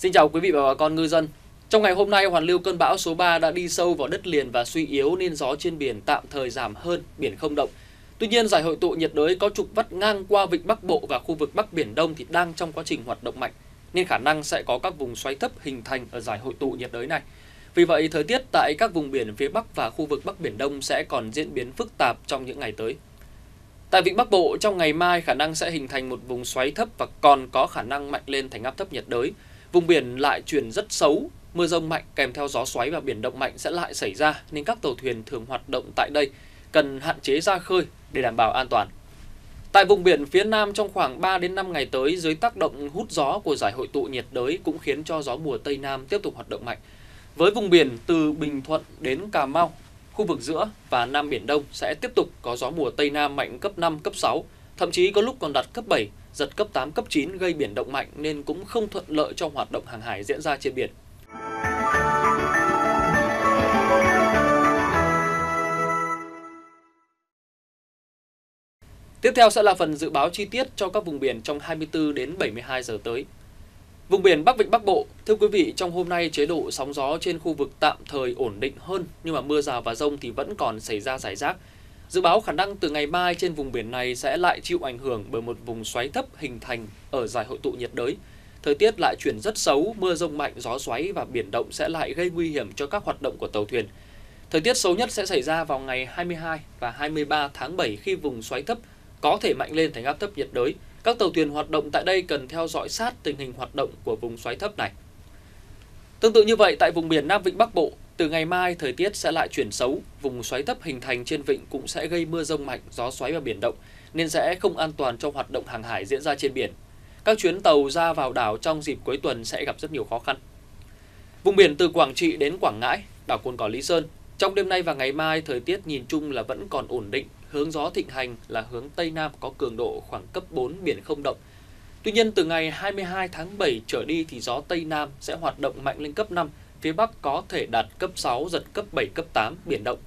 Xin chào quý vị và bà con ngư dân. Trong ngày hôm nay, hoàn lưu cơn bão số 3 đã đi sâu vào đất liền và suy yếu nên gió trên biển tạm thời giảm hơn, biển không động. Tuy nhiên, giải hội tụ nhiệt đới có trục vắt ngang qua vịnh Bắc Bộ và khu vực Bắc Biển Đông thì đang trong quá trình hoạt động mạnh, nên khả năng sẽ có các vùng xoáy thấp hình thành ở giải hội tụ nhiệt đới này. Vì vậy, thời tiết tại các vùng biển phía Bắc và khu vực Bắc Biển Đông sẽ còn diễn biến phức tạp trong những ngày tới. Tại vịnh Bắc Bộ, trong ngày mai khả năng sẽ hình thành một vùng xoáy thấp và còn có khả năng mạnh lên thành áp thấp nhiệt đới. Vùng biển lại chuyển rất xấu, mưa rông mạnh kèm theo gió xoáy và biển động mạnh sẽ lại xảy ra nên các tàu thuyền thường hoạt động tại đây cần hạn chế ra khơi để đảm bảo an toàn. Tại vùng biển phía Nam trong khoảng 3 đến 5 ngày tới dưới tác động hút gió của giải hội tụ nhiệt đới cũng khiến cho gió mùa Tây Nam tiếp tục hoạt động mạnh. Với vùng biển từ Bình Thuận đến Cà Mau, khu vực giữa và Nam Biển Đông sẽ tiếp tục có gió mùa Tây Nam mạnh cấp 5, cấp 6, thậm chí có lúc còn đạt cấp 7, giật cấp 8, cấp 9 gây biển động mạnh nên cũng không thuận lợi cho hoạt động hàng hải diễn ra trên biển. Tiếp theo sẽ là phần dự báo chi tiết cho các vùng biển trong 24 đến 72 giờ tới. Vùng biển Bắc Vịnh Bắc Bộ, thưa quý vị, trong hôm nay chế độ sóng gió trên khu vực tạm thời ổn định hơn nhưng mà mưa rào và rông thì vẫn còn xảy ra rải rác. Dự báo khả năng từ ngày mai trên vùng biển này sẽ lại chịu ảnh hưởng bởi một vùng xoáy thấp hình thành ở giải hội tụ nhiệt đới. Thời tiết lại chuyển rất xấu, mưa rông mạnh, gió xoáy và biển động sẽ lại gây nguy hiểm cho các hoạt động của tàu thuyền. Thời tiết xấu nhất sẽ xảy ra vào ngày 22 và 23 tháng 7 khi vùng xoáy thấp có thể mạnh lên thành áp thấp nhiệt đới. Các tàu thuyền hoạt động tại đây cần theo dõi sát tình hình hoạt động của vùng xoáy thấp này. Tương tự như vậy, tại vùng biển Nam Vịnh Bắc Bộ, từ ngày mai thời tiết sẽ lại chuyển xấu, vùng xoáy thấp hình thành trên vịnh cũng sẽ gây mưa rông mạnh, gió xoáy và biển động, nên sẽ không an toàn cho hoạt động hàng hải diễn ra trên biển. Các chuyến tàu ra vào đảo trong dịp cuối tuần sẽ gặp rất nhiều khó khăn. Vùng biển từ Quảng Trị đến Quảng Ngãi, đảo Cồn Cỏ Lý Sơn, trong đêm nay và ngày mai thời tiết nhìn chung là vẫn còn ổn định, hướng gió thịnh hành là hướng Tây Nam có cường độ khoảng cấp 4 biển không động. Tuy nhiên từ ngày 22 tháng 7 trở đi thì gió Tây Nam sẽ hoạt động mạnh lên cấp 5, phía Bắc có thể đạt cấp 6, giật cấp 7, cấp 8, biển động.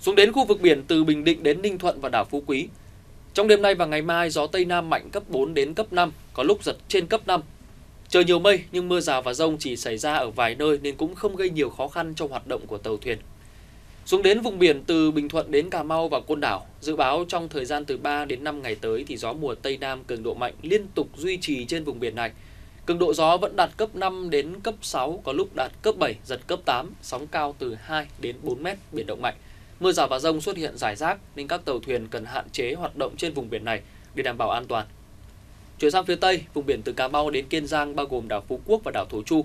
Xuống đến khu vực biển từ Bình Định đến Ninh Thuận và đảo Phú Quý. Trong đêm nay và ngày mai gió Tây Nam mạnh cấp 4 đến cấp 5, có lúc giật trên cấp 5. Trời nhiều mây nhưng mưa rào và rông chỉ xảy ra ở vài nơi nên cũng không gây nhiều khó khăn trong hoạt động của tàu thuyền. Xuống đến vùng biển từ Bình Thuận đến Cà Mau và Côn Đảo, dự báo trong thời gian từ 3 đến 5 ngày tới thì gió mùa Tây Nam cường độ mạnh liên tục duy trì trên vùng biển này. Cường độ gió vẫn đạt cấp 5 đến cấp 6, có lúc đạt cấp 7, giật cấp 8, sóng cao từ 2 đến 4 mét, biển động mạnh. Mưa rào và rông xuất hiện rải rác nên các tàu thuyền cần hạn chế hoạt động trên vùng biển này để đảm bảo an toàn. Chuyển sang phía Tây, vùng biển từ Cà Mau đến Kiên Giang bao gồm đảo Phú Quốc và đảo Thổ Chu,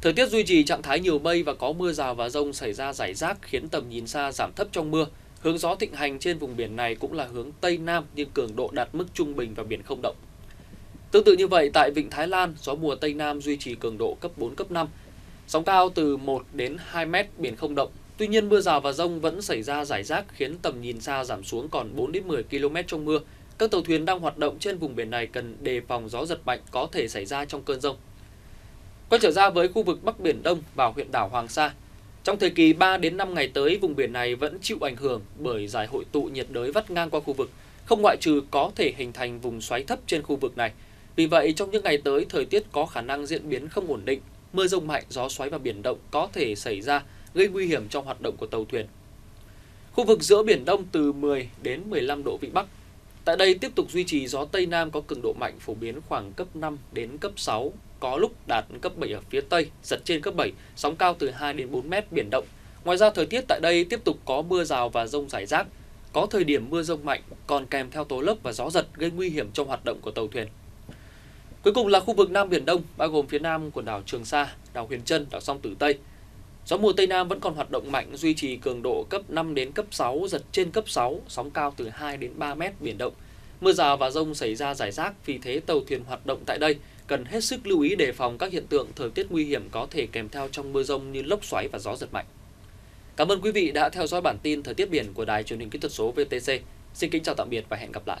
Thời tiết duy trì trạng thái nhiều mây và có mưa rào và rông xảy ra rải rác khiến tầm nhìn xa giảm thấp trong mưa. Hướng gió thịnh hành trên vùng biển này cũng là hướng Tây Nam nhưng cường độ đạt mức trung bình và biển không động. Tương tự như vậy tại Vịnh Thái Lan, gió mùa Tây Nam duy trì cường độ cấp 4, cấp 5. Sóng cao từ 1 đến 2 mét, biển không động. Tuy nhiên mưa rào và rông vẫn xảy ra rải rác khiến tầm nhìn xa giảm xuống còn 4 đến 10 km trong mưa. Các tàu thuyền đang hoạt động trên vùng biển này cần đề phòng gió giật mạnh có thể xảy ra trong cơn rông. Quay trở ra với khu vực Bắc Biển Đông và huyện đảo Hoàng Sa. Trong thời kỳ 3 đến 5 ngày tới, vùng biển này vẫn chịu ảnh hưởng bởi giải hội tụ nhiệt đới vắt ngang qua khu vực, không ngoại trừ có thể hình thành vùng xoáy thấp trên khu vực này. Vì vậy, trong những ngày tới, thời tiết có khả năng diễn biến không ổn định, mưa rông mạnh, gió xoáy và biển động có thể xảy ra, gây nguy hiểm trong hoạt động của tàu thuyền. Khu vực giữa Biển Đông từ 10 đến 15 độ Vĩ Bắc. Tại đây tiếp tục duy trì gió Tây Nam có cường độ mạnh phổ biến khoảng cấp 5 đến cấp 6, có lúc đạt cấp 7 ở phía Tây, giật trên cấp 7, sóng cao từ 2 đến 4 mét biển động. Ngoài ra thời tiết tại đây tiếp tục có mưa rào và rông rải rác, có thời điểm mưa rông mạnh còn kèm theo tố lốc và gió giật gây nguy hiểm trong hoạt động của tàu thuyền. Cuối cùng là khu vực Nam Biển Đông, bao gồm phía nam quần đảo Trường Sa, đảo Huyền Trân, đảo Song Tử Tây. Gió mùa Tây Nam vẫn còn hoạt động mạnh, duy trì cường độ cấp 5 đến cấp 6, giật trên cấp 6, sóng cao từ 2 đến 3 mét biển động. Mưa rào và rông xảy ra rải rác, vì thế tàu thuyền hoạt động tại đây cần hết sức lưu ý đề phòng các hiện tượng thời tiết nguy hiểm có thể kèm theo trong mưa rông như lốc xoáy và gió giật mạnh. Cảm ơn quý vị đã theo dõi bản tin thời tiết biển của Đài truyền hình kỹ thuật số VTC. Xin kính chào tạm biệt và hẹn gặp lại.